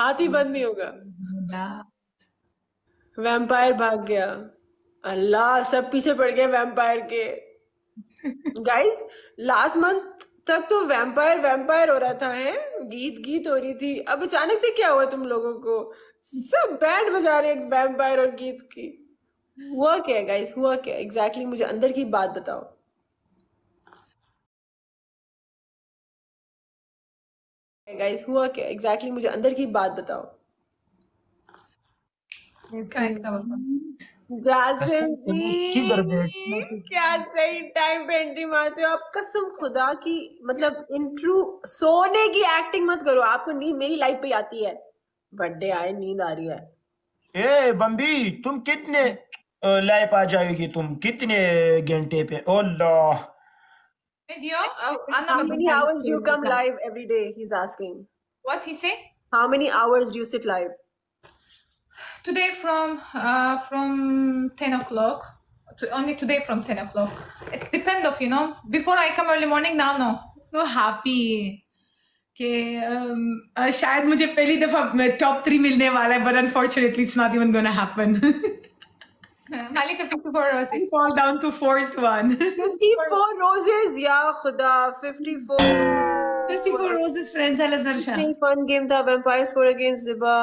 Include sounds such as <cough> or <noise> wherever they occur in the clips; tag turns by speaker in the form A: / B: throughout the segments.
A: हाथी बंद नहीं होगा। वैम्पायर भाग गया। अल्लाह सब पीछे पड़ गए वैम्पायर के। गाइस लास्ट मंथ तक तो वैम्पायर वैम्पायर हो रहा था है? गीत गीत हो रही थी। अब अचानक से क्या हुआ तुम लोगों को? सब बैंड बजा रहे हैं वैम्पायर और गीत की। हुआ क्या गाइस हुआ क्या? एग्जैक्टली exactly, मुझे अंदर की बात बताओ। गाइस हुआ क्या? एग्जैक्टली exactly, मुझे अंदर की बात बताओ।
B: किधर
A: क्या सही टाइम पे एंट्री मारते हो? आप कसम खुदा की मतलब इंट्रू सोने की एक्टिंग मत करो। आपको नींद मेरी लाइफ पे आती है। बर्थडे आए नींद आ रही है।
B: ए बम्बी तुम कितने लाइफ आ जाएगी तुम? कितने घंटे पे? अल्लाह
C: Video.
A: Uh, how many hours do you come live every day? He's asking.
C: What he say?
A: How many hours do you sit live?
C: Today from uh, from ten o'clock. To, only today from ten o'clock. It depend of you know. Before I come early morning, now no.
D: So happy. कि um, uh, शायद मुझे पहली दफा top three मिलने वाला है but unfortunately it's not even gonna happen
C: Malika <laughs> 54 roses.
D: fall down to fourth one
A: 54 roses या खुदा 54
D: 54 roses friends है लजरशा
A: Still fun game था vampire score against Ziba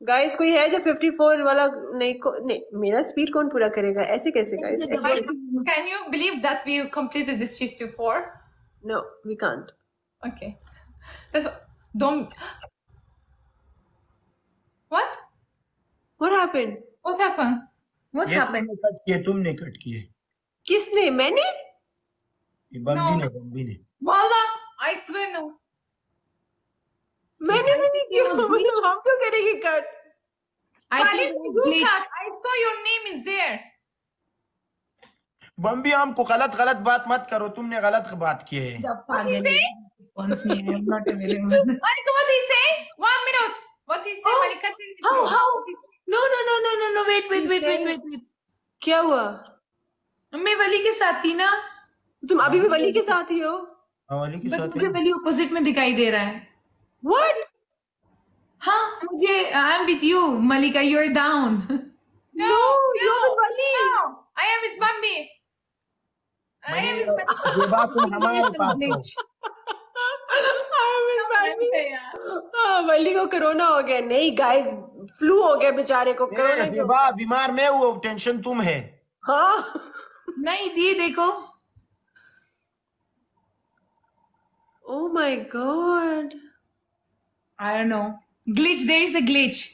A: guys कोई है जो 54 वाला नहीं को नहीं मेरा स्पीड कौन पूरा करेगा ऐसे कैसे गाइस ऐसे कैसे
C: Can you believe that we completed this 54?
A: No we can't
C: Okay. That's don't. What? What happened
D: What happened?
B: ये तुमने कट किए
A: किसने? मैंने?
B: ये बम्बी ने बम्बी ने।
C: वाला आई स्वेर नो
A: मैंने नहीं किया मुझे शाम क्यों करेगी
C: cut I so your name is there
B: Bambi हम गलत गलत बात मत करो। तुमने गलत बात की है।
D: Once me I am not available
C: what he say one minute what he say मैंने cut
D: how how No, no, wait, wait, wait, wait, wait, wait.
A: क्या हुआ?
D: मैं वली के साथ थी ना।
A: तुम अभी भी वली के साथ ही हो?
B: हवाले के साथ
D: मुझे वली अपोजिट में दिखाई दे रहा है।
A: व्हाट
D: हाँ मुझे I am with you Malika you
C: are
A: down with Wali.
C: No, I am with Bambi. I am with Bambi.
B: जेबा हमारे पास हो।
A: हाँ, वली को कोरोना हो गया। नहीं गाइस फ्लू हो गया बेचारे को?
B: जेबा बीमार मैं हुआ टेंशन तुम है।
A: हाँ।
D: नहीं दिए देखो।
A: ओ my god
D: I don't know glitch there is a glitch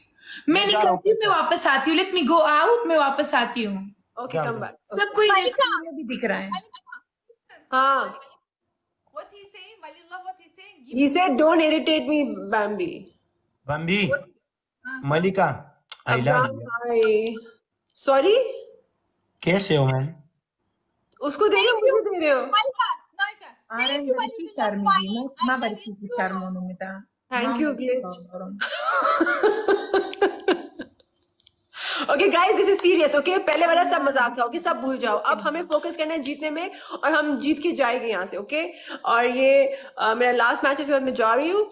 D: मैं निकलती हूँ मैं वापस आती हूँ। लेट मी गो आउट मैं वापस आती हूँ।
A: ओके कम बैक
D: सब कोई भी दिख रहा है।
A: हाँ।
C: What he say? Walillah, what he say? Give
A: he said don't irritate me bambi.
B: Bambi Malika I love
A: you sorry
B: कैसे हो मैम
A: उसको दे रहे हो मुझे दे रहे हो।
C: अरे अच्छी
D: शर्मा
C: मैं
D: बड़ी
C: अच्छी
D: Sharma Namita.
A: Thank you glitch Okay guys this is serious okay पहले वाला सब मजाक था ओके सब भूल जाओ अब हमें फोकस करना है जीतने में और हम जीत के जाएंगे यहाँ से ओके और ये अ, मेरा लास्ट मैच है इसके बाद मैं जा रही हूँ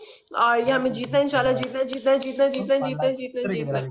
A: और ये हमें जीतना है इंशाल्लाह जीतना है, जीतना है, जीतना है, जीतना है, जीतना है, जीतना है, जीतना है।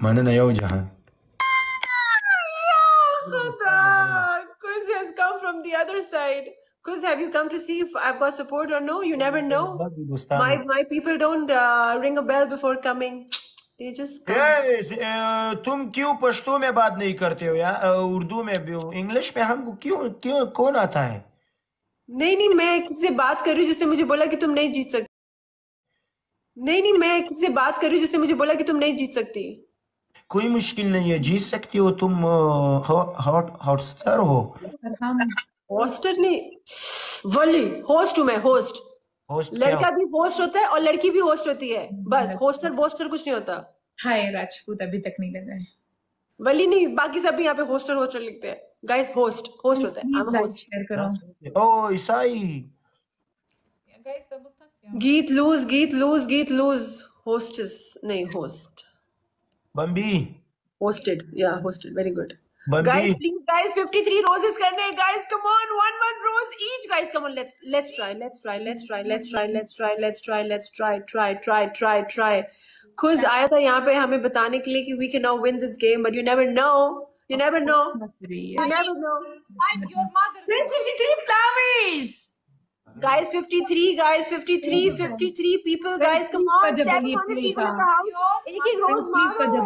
B: Mana na yau
A: Jahan. Quiz has come from the other side. Quiz, have you come to see if I've got support or no? You never know. My, my people don't uh, ring a bell before coming. They just come.
B: Yes, तुम क्यों पश्तो में बात नहीं करते हो यार उर्दू में भी इंग्लिश में हमको क्यों क्यों कौन आता है
A: नहीं नहीं मैं किसी से बात कर रही हूँ जिसने मुझे बोला कि तुम नहीं जीत सकती नहीं नहीं मैं किसी से बात कर रही हूँ जिसने मुझे बोला कि तुम नहीं जीत सकती
B: कोई मुश्किल नहीं है जीत सकती हो तुम हॉट हॉटस्टार हो।
A: होस्टर नहीं वली होस्ट हूँ मैं होस्ट।
B: होस्ट
A: लड़का भी होस्ट होता है और लड़की भी होस्ट होती है। बस होस्टर बोस्टर कुछ नहीं होता।
D: हाय राजपूत अभी तक नहीं लगा है।
A: वली नहीं बाकी सब भी यहाँ पे होस्टर होस्टर लिखते हैं। गाइस होस्ट होस्ट होता है। a
D: like
A: host.
D: शेयर करो।
B: ओ ईसाई.
A: Geet lose, Geet lose, Geet lose. Hostess, नहीं host.
B: बम्बी
A: होस्टेड या hosted very good guys please guys 53 roses करने हैं. Guys come on one one rose each guys come on let's let's try let's try let's try let's try let's try let's try let's try try try try try खुद आया था यहाँ पे हमें बताने के लिए कि we can now win this game but you never know you never know you never know
C: I am your mother
D: 53 flowers
A: Guys, 53, guys, 53, 53 people, guys, come on.
D: Please,
A: 700 people in the house. एक एक रोज
D: Please, for the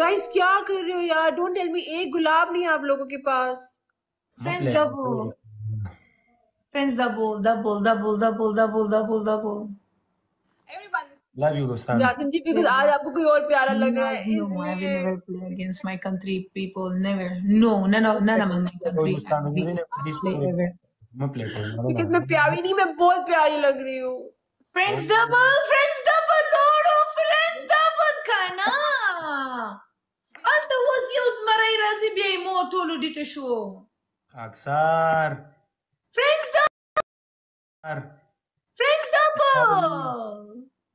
A: Guys, क्या कर रहे हो यार? Don't tell me एक गुलाब नहीं है आप लोगों के पास.
D: Friends double. Friends double, double, double, double, double, double, double.
C: Everyone.
B: Love you Dostan
A: Yasin ji because आज आपको कोई और प्यारा लग रहा है.
D: No, I will
A: इसलिए.
D: never play against my country people. Never. No, none of none among my country.
B: Dostan
D: I will
B: मैंने
D: play
B: प्लीज़
D: ever.
B: मैं प्ले करूँगा
A: Because मैं प्यारी नहीं मैं बहुत प्यारी लग रही हूँ.
D: Friends double, friends double, Lord of friends double kana. Anta was used Maraira Zibia mo tolo dito show.
B: अक्सर
D: Friends double, friends double.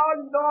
B: Oh no!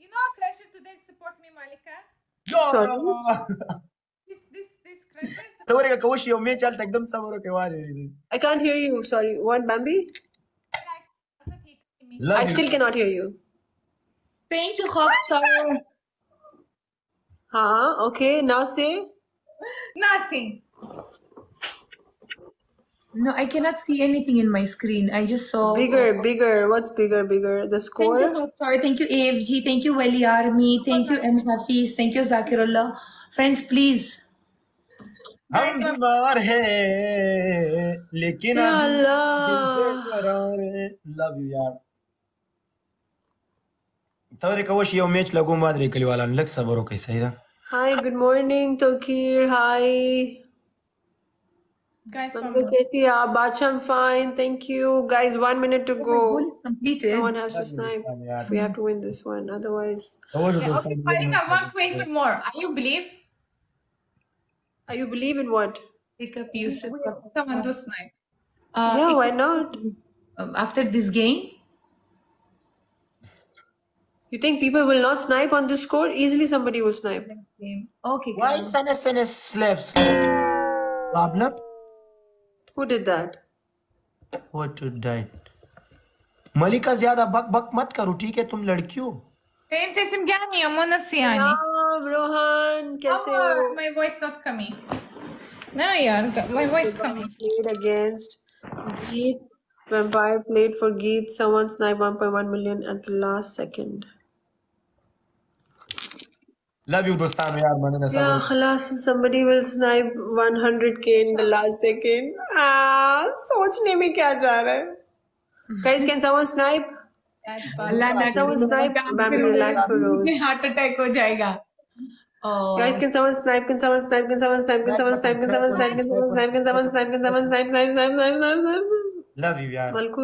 C: You know Crusher today support me Malika.
B: No.
C: This this this
B: Crusher. <laughs>
A: I can't hear you. Sorry. What Bambi?
B: Love
A: I still you. cannot hear you.
D: Thank you, Sorry.
A: Huh? Okay. Now say.
C: Nothing.
D: No, I cannot see anything in my screen. I just saw
A: Bigger, bigger. What's bigger, bigger? The
D: Thank
A: score?
D: you, Hoxar. Thank you, AFG. Thank you, Wali Army. Thank you, M. Hafiz. Thank you, Zakirullah. Friends, please.
B: हम बीमार हैं लेकिन
A: या
B: हम
A: अल्लाह.
B: Love you यार तवरे कवश यो match लगो मादरे कली वाला लग सबरो के सही था
A: Hi. Good morning, Tokir. Hi.
C: Guys,
A: Mango Katie, Bacham, fine. Thank you. Guys, one minute to
D: oh,
A: go.
D: Completed.
A: Someone has to snipe. We have to win this one. Otherwise.
C: Okay, okay Farika, one point more. Are you believe?
A: Are you believe in what?
D: Pick up Yusuf.
C: Someone do snipe.
D: Uh,
A: yeah, why not?
D: Um, after this game?
A: You think people will not snipe on this score? Easily somebody will snipe.
D: Okay.
B: Why Sana Sana slaps? Problem?
A: Who did that?
B: What to die? मलिका ज़्यादा बक बक मत करो ठीक है तुम लड़की हो
C: Karim sesim gelmiyor mu? Nasıl yani?
A: Naam, Rohan, कैसे
C: Ama
A: हो?
C: my voice not coming. No, yeah, my voice coming.
A: Played against Geet. Vampire played for Geet. Someone sniped 1.1 million at the last second.
B: Love you Dostan यार मैंने ना
A: Yeah, khalas, somebody will snipe 100k in the last second. Ah, सोचने में क्या जा रहा है? Guys, can someone snipe?
D: अल्लाह ना
A: Someone snipe. Ma'am, relax for
D: मुझे
A: Rose.
D: heart attack हो जाएगा. Oh.
A: Guys, can someone snipe? Can someone snipe? Can someone snipe? Can someone snipe? Can someone snipe? Can someone snipe? Can someone snipe? Can someone snipe? Snipe, snipe, snipe, snipe, snipe.
B: Love you यार
A: मलकू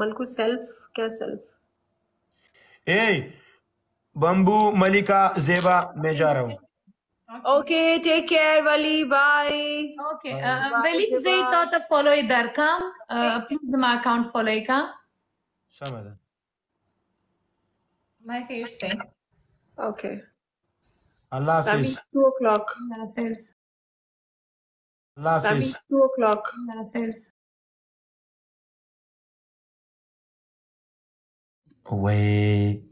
A: Malku self क्या self
B: ए बम्बू मलिका जेबा मैं जा रहा हूँ
A: okay take care Wali bye
D: Okay. Uh, Felix Zay thought of follow idhar kam. Uh, please my account follow ka.
B: समझ
C: Malika, you stay.
A: ओके
B: अल्लाह हाफिज
A: 2 o'clock
D: Hafiz.
B: अल्लाह हाफिज
A: 2 o'clock
D: Hafiz.
B: वे